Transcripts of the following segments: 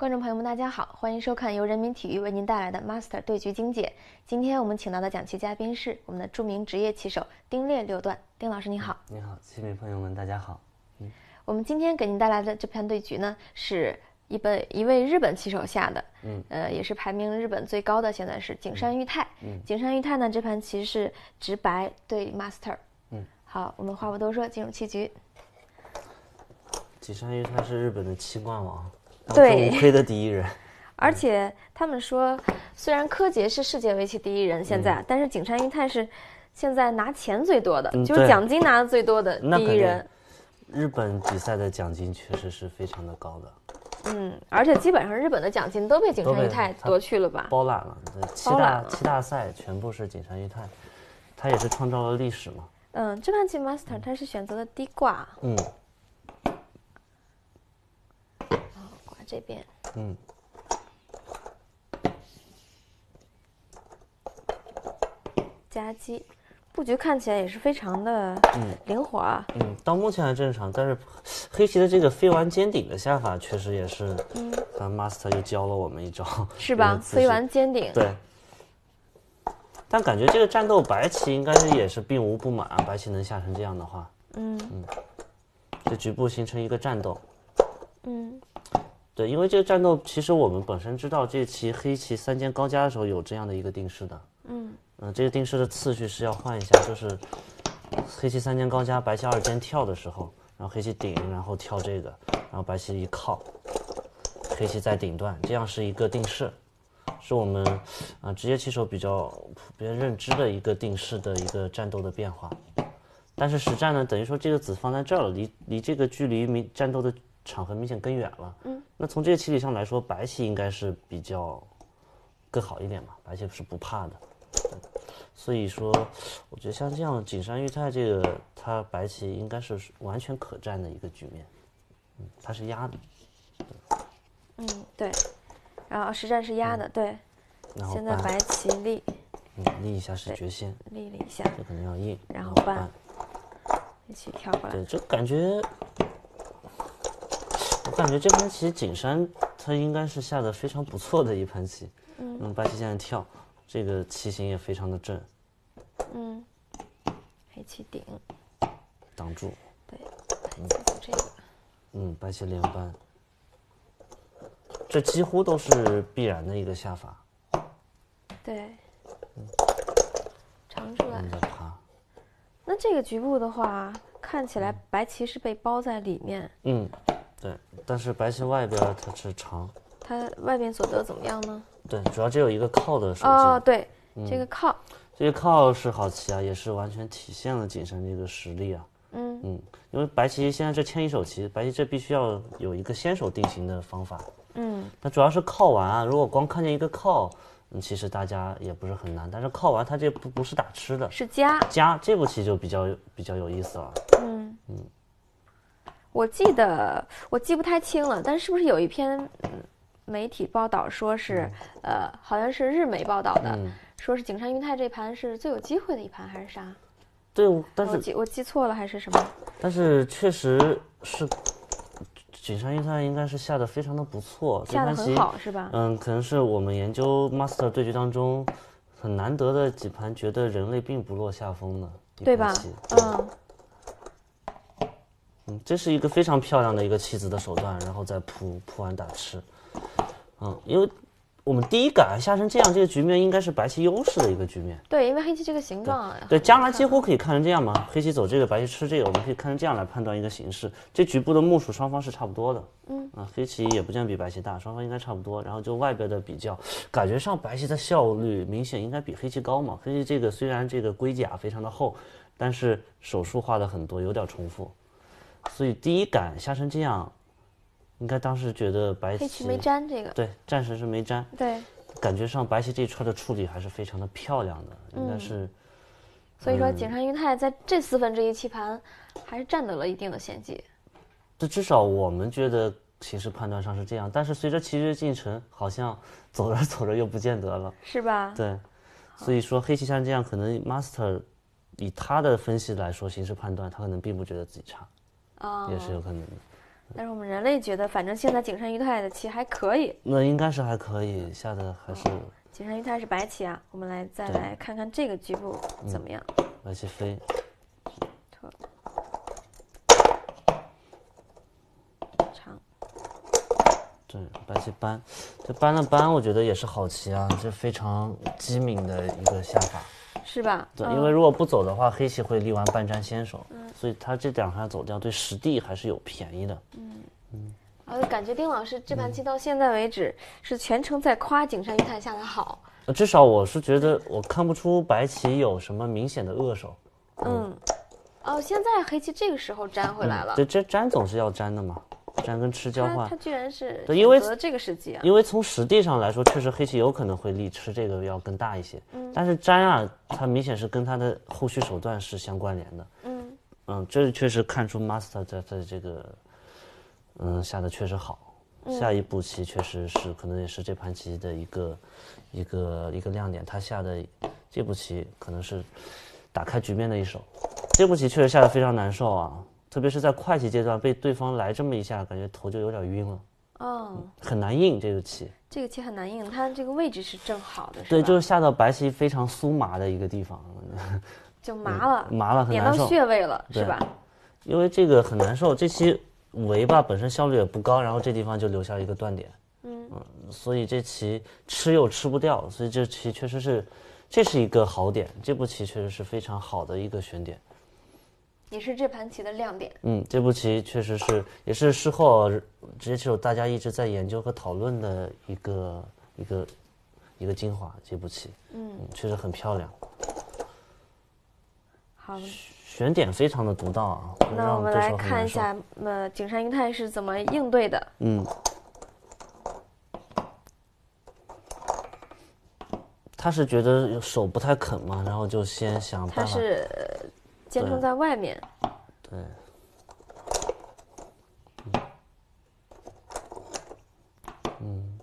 观众朋友们，大家好，欢迎收看由人民体育为您带来的 Master 对局精解。今天我们请到的讲棋嘉宾是我们的著名职业棋手丁烈六段。丁老师你好，你好，棋迷朋友们，大家好。嗯我们今天给您带来的这盘对局呢，是一本一位日本棋手下的，嗯，呃，也是排名日本最高的，现在是景山裕太。嗯，景山裕太呢，这盘棋是直白对 Master。嗯，好，我们话不多说，进入棋局。景山裕太是日本的七冠王。对，无愧的第一人。而且他们说，虽然柯洁是世界围棋第一人，现在，但是景山裕太是现在拿钱最多的，就是奖金拿的最多的第一人。日本比赛的奖金确实是非常的高的。嗯，而且基本上日本的奖金都被景山裕太夺去了吧？包揽了，七大七大赛全部是景山裕太，他也是创造了历史嘛。嗯，这盘棋 master 他是选择了低挂。嗯。这边，嗯，夹击，布局看起来也是非常的灵活啊。嗯，到目前还正常，但是黑棋的这个飞完尖顶的下法确实也是，嗯，咱 master 又教了我们一招，是吧？飞完尖顶，对。但感觉这个战斗白棋应该是也是并无不满，白棋能下成这样的话，嗯嗯，这局部形成一个战斗，嗯。对，因为这个战斗，其实我们本身知道，这棋黑棋三间高加的时候有这样的一个定式的。嗯嗯，这个定式的次序是要换一下，就是黑棋三间高加，白棋二间跳的时候，然后黑棋顶，然后跳这个，然后白棋一靠，黑棋再顶断，这样是一个定式，是我们啊职业棋手比较普遍认知的一个定式的一个战斗的变化。但是实战呢，等于说这个子放在这儿了，离离这个距离明战斗的。场合明显更远了，嗯，那从这个棋理上来说，白棋应该是比较更好一点嘛，白棋是不怕的，所以说，我觉得像这样景山裕太这个，他白棋应该是完全可战的一个局面，嗯，他是压的，嗯对，然后实战是压的，对，然后现在白棋立，嗯立一下是决心，立了一下，这可能要硬，然后搬，一起跳过来，对，就感觉。我感觉这盘棋景山他应该是下的非常不错的一盘棋，嗯，白棋现在跳，这个棋形也非常的正，嗯，黑棋顶，挡住，对，白棋这个，嗯，白棋连扳，这几乎都是必然的一个下法，对，嗯，长出来，再爬，那这个局部的话，看起来白棋是被包在里面，嗯。对，但是白棋外边它是长，它外边所得怎么样呢？对，主要只有一个靠的手哦，对，这个靠，这个靠是好棋啊，也是完全体现了景山这个实力啊。嗯嗯，因为白棋现在这牵一手棋，白棋这必须要有一个先手定型的方法。嗯，它主要是靠完啊，如果光看见一个靠，嗯，其实大家也不是很难，但是靠完它这不不是打吃的，是加加，这步棋就比较比较有意思了。我记得我记不太清了，但是不是有一篇媒体报道说是，呃，好像是日媒报道的，说是景山裕太这盘是最有机会的一盘，还是啥？对，但是我记我记错了还是什么？但是确实是景山裕太应该是下的非常的不错，下的很好是吧？嗯，可能是我们研究 master 对局当中很难得的几盘，觉得人类并不落下风的，对吧？嗯。这是一个非常漂亮的一个棋子的手段，然后再铺铺完打吃，嗯，因为我们第一感下成这样，这个局面应该是白棋优势的一个局面。对，因为黑棋这个形状，对，将来几乎可以看成这样嘛，黑棋走这个，白棋吃这个，我们可以看成这样来判断一个形势。这局部的目数双方是差不多的，嗯，啊，黑棋也不见比白棋大，双方应该差不多。然后就外边的比较，感觉上白棋的效率明显应该比黑棋高嘛。黑棋这个虽然这个龟甲非常的厚，但是手术画的很多，有点重复。所以第一感下成这样，应该当时觉得白棋没粘这个，对，暂时是没粘。对，感觉上白棋这一串的处理还是非常的漂亮的，应该是。所以说，井上裕太在这四分之一棋盘还是占得了一定的先机。这至少我们觉得形势判断上是这样，但是随着棋局进程，好像走着走着又不见得了，是吧？对，所以说黑棋像这样，可能 master 以他的分析来说，形势判断他可能并不觉得自己差。也是有可能的，但是我们人类觉得，反正现在景山裕太的棋还可以。那应该是还可以，下的还是。景山裕太是白棋啊，我们来再来看看这个局部怎么样。白棋飞。长。对，白棋搬，这搬了搬，我觉得也是好棋啊，这非常机敏的一个下法。是吧？对，因为如果不走的话，黑棋会立完半占先手，所以他这点上走掉，对实地还是有便宜的。嗯嗯，呃，感觉丁老师这盘棋到现在为止是全程在夸景山一探下的好。至少我是觉得我看不出白棋有什么明显的恶手。嗯，哦，现在黑棋这个时候粘回来了。这，这粘总是要粘的嘛。粘跟吃交换，他居然是对，因为这个时机啊，因为从实地上来说，确实黑棋有可能会力吃这个要更大一些。嗯，但是粘啊，它明显是跟它的后续手段是相关联的。嗯嗯，这确实看出 master 在在这个嗯下的确实好。下一步棋确实是可能也是这盘棋的一个一个一个亮点，他下的这步棋可能是打开局面的一手。这步棋确实下的非常难受啊。特别是在快棋阶段被对方来这么一下，感觉头就有点晕了。哦，很难应这个棋。这个棋很难应，它这个位置是正好的，对，就是下到白棋非常酥麻的一个地方，就麻了，麻了，很难受。点到穴位了，是吧？因为这个很难受，这棋围吧本身效率也不高，然后这地方就留下一个断点。嗯嗯，所以这棋吃又吃不掉，所以这棋确实是，这是一个好点。这步棋确实是非常好的一个选点。也是这盘棋的亮点。嗯，这步棋确实是，也是事后职业棋手大家一直在研究和讨论的一个一个一个精华。这步棋，嗯，确实很漂亮。好，选点非常的独到啊。那我们来看一下，那景山英泰是怎么应对的？嗯，他是觉得手不太肯嘛，然后就先想办法。他是。坚撑在外面。对。嗯。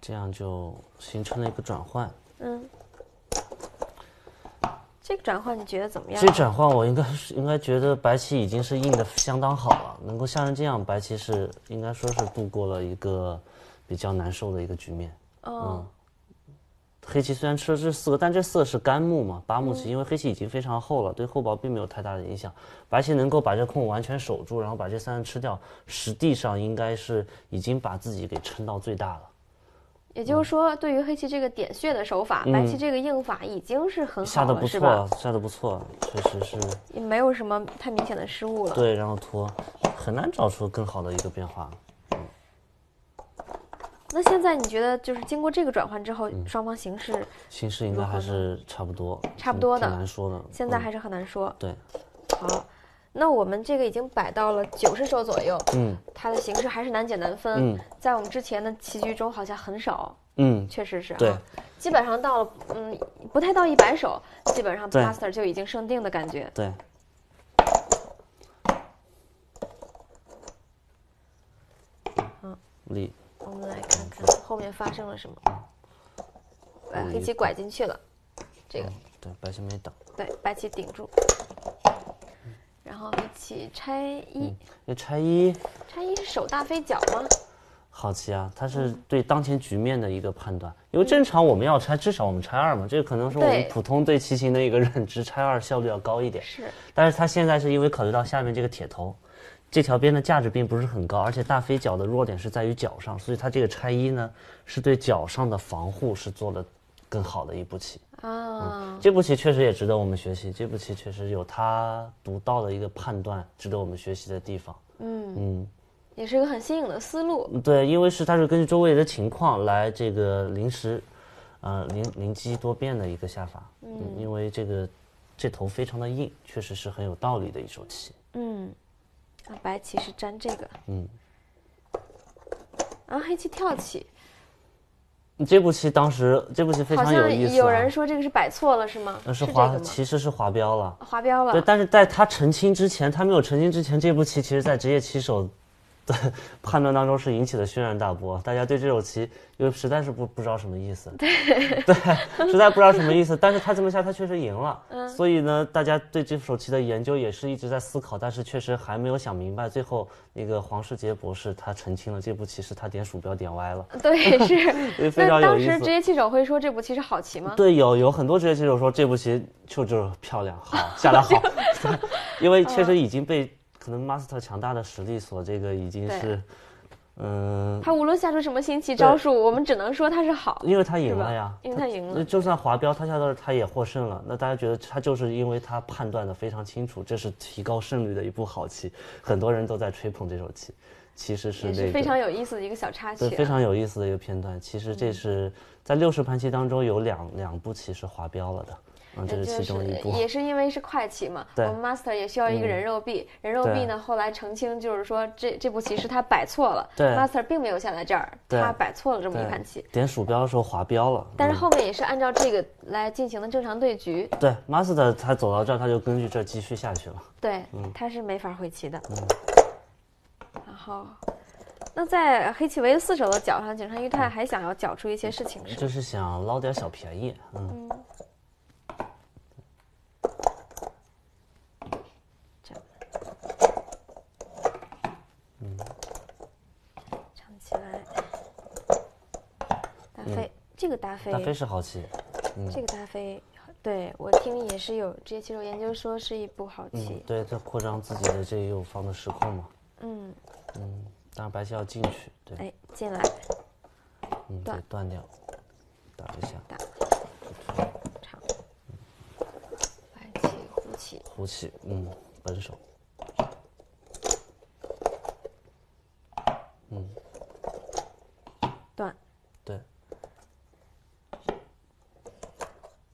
这样就形成了一个转换。嗯。这个转换你觉得怎么样？这转换我应该是应该觉得白棋已经是硬的相当好了，能够下成这样，白棋是应该说是度过了一个比较难受的一个局面。嗯，黑棋虽然吃了这四个，但这四个是干木嘛，八木棋，因为黑棋已经非常厚了，对厚薄并没有太大的影响。白棋能够把这空完全守住，然后把这三个吃掉，实际上应该是已经把自己给撑到最大了。也就是说，对于黑棋这个点穴的手法，白棋这个应法已经是很好了，下的不错，下的不错，确实是，也没有什么太明显的失误了。对，然后拖，很难找出更好的一个变化。那现在你觉得，就是经过这个转换之后，双方形势形势应该还是差不多，差不多的，很难说的。现在还是很难说。对，好，那我们这个已经摆到了九十手左右，嗯，它的形式还是难解难分。嗯，在我们之前的棋局中好像很少，嗯，确实是，对，基本上到了，嗯，不太到一百手，基本上 master 就已经胜定的感觉。对，嗯，力。我们来看看后面发生了什么。白黑棋拐进去了，这个。对白棋没挡，对白棋顶住，然后黑棋拆一，那拆一，拆一是手大飞脚吗？好棋啊，它是对当前局面的一个判断，因为正常我们要拆，至少我们拆二嘛，这个可能是我们普通对棋形的一个认知，拆二效率要高一点。是，但是他现在是因为考虑到下面这个铁头。这条边的价值并不是很高，而且大飞脚的弱点是在于脚上，所以它这个拆一呢，是对脚上的防护是做了更好的一步棋啊。这步棋确实也值得我们学习，这步棋确实有它独到的一个判断，值得我们学习的地方。嗯嗯，也是一个很新颖的思路。对，因为是它是根据周围的情况来这个临时，呃灵灵机多变的一个下法。嗯，因为这个这头非常的硬，确实是很有道理的一手棋。嗯。啊，白棋是粘这个，嗯，然后黑棋跳起。这步棋当时这步棋非常有意思。有人说这个是摆错了是吗？那是滑，其实是滑标了。滑标了。对，但是在他澄清之前，他没有澄清之前，这步棋其实在职业棋手的 判断当中是引起了轩然大波，大家对这手棋因为实在是不不知道什么意思，对 对，实在不知道什么意思。但是他这么下，他确实赢了，嗯，所以呢，大家对这手棋的研究也是一直在思考，但是确实还没有想明白。最后那个黄世杰博士他澄清了，这步棋是他点鼠标点歪了，对，是，非常有意思。当时职业棋手会说这步棋是好棋吗？对，有有很多职业棋手说这步棋就就是漂亮，好下得好，因为确实已经被。可能 master 强大的实力所这个已经是，嗯，他无论下出什么新奇招数，我们只能说他是好，因为他赢了呀，因为他赢了。就算滑标他下到他也获胜了，那大家觉得他就是因为他判断的非常清楚，这是提高胜率的一步好棋，很多人都在吹捧这手棋，其实是那个非常有意思的一个小插曲，对非常有意思的一个片段。其实这是在六十盘棋当中有两两步棋是滑标了的。嗯，这是其中一步，也是因为是快棋嘛。我们 master 也需要一个人肉币，人肉币呢，后来澄清就是说这这步棋是他摆错了。对，master 并没有下在这儿，他摆错了这么一盘棋。点鼠标的时候滑标了，但是后面也是按照这个来进行的正常对局。对，master 他走到这儿，他就根据这继续下去了。对，他是没法回棋的。嗯。然后，那在黑棋围四手的角上，井上裕太还想要搅出一些事情，就是想捞点小便宜。嗯。这个大飞，是好棋。这个大飞，对我听也是有职业棋手研究说是一步好棋。对，在扩张自己的这右方的实控嘛。嗯嗯，当然白棋要进去。对，哎，进来。嗯，断断掉，打一下。打。长。白棋胡棋。胡棋，嗯，本手。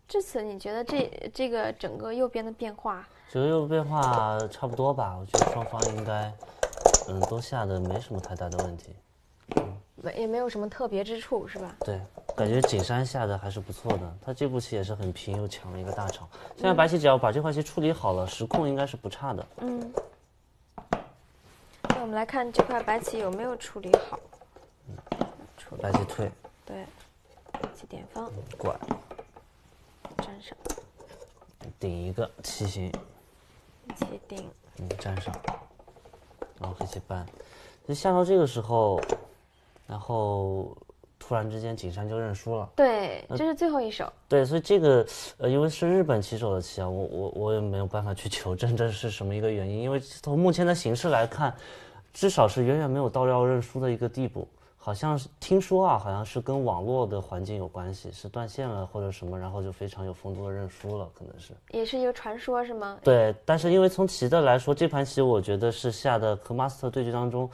至此，你觉得这这个整个右边的变化？整个右边变化差不多吧，我觉得双方应该，嗯，都下的没什么太大的问题，没也没有什么特别之处，是吧？对，感觉景山下的还是不错的，他这步棋也是很平又强的一个大场。现在白棋只要把这块棋处理好了，时控应该是不差的。嗯。那我们来看这块白棋有没有处理好？嗯，白棋退。对，白棋点方。拐。顶一个七星，七顶，嗯，粘上，然后黑棋搬，就下到这个时候，然后突然之间景山就认输了。对，这是最后一手。对，所以这个呃，因为是日本棋手的棋啊，我我我也没有办法去求证这是什么一个原因，因为从目前的形势来看，至少是远远没有到要认输的一个地步。好像是听说啊，好像是跟网络的环境有关系，是断线了或者什么，然后就非常有风度的认输了，可能是。也是一个传说，是吗？对，但是因为从棋的来说，这盘棋我觉得是下的和 master 对局当中，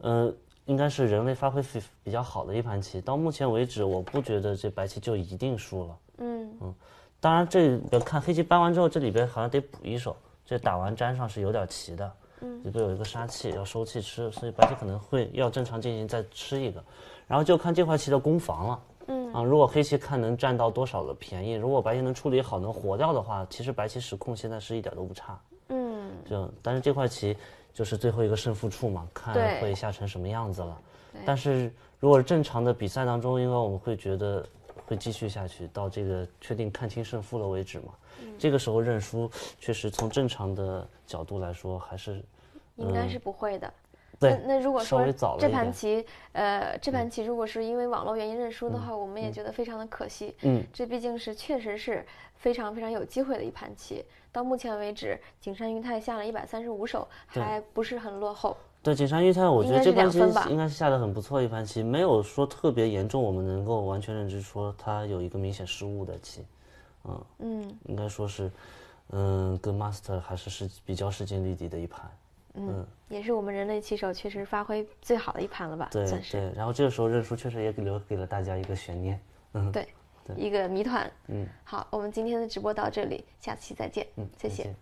嗯，应该是人类发挥比比较好的一盘棋。到目前为止，我不觉得这白棋就一定输了。嗯嗯，当然这个看黑棋搬完之后，这里边好像得补一手，这打完粘上是有点棋的。嗯，里边有一个杀气，要收气吃，所以白棋可能会要正常进行再吃一个，然后就看这块棋的攻防了。嗯啊，如果黑棋看能占到多少的便宜，如果白棋能处理好，能活掉的话，其实白棋实控现在是一点都不差。嗯，就但是这块棋就是最后一个胜负处嘛，看会下成什么样子了。但是如果是正常的比赛当中，因为我们会觉得会继续下去到这个确定看清胜负了为止嘛。这个时候认输，确实从正常的角度来说，还是应该是不会的。对，那如果说这盘棋，呃，这盘棋如果是因为网络原因认输的话，我们也觉得非常的可惜。嗯，这毕竟是确实是非常非常有机会的一盘棋。到目前为止，景山裕太下了一百三十五手，还不是很落后。对，景山裕太，我觉得这盘棋应该是下的很不错一盘棋，没有说特别严重，我们能够完全认知说他有一个明显失误的棋。嗯嗯，应该说是，嗯，跟 master 还是是比较势均力敌的一盘，嗯，也是我们人类棋手确实发挥最好的一盘了吧？对对，然后这个时候认输确实也留给了大家一个悬念，嗯，对，一个谜团。嗯，好，我们今天的直播到这里，下期再见。嗯，谢谢。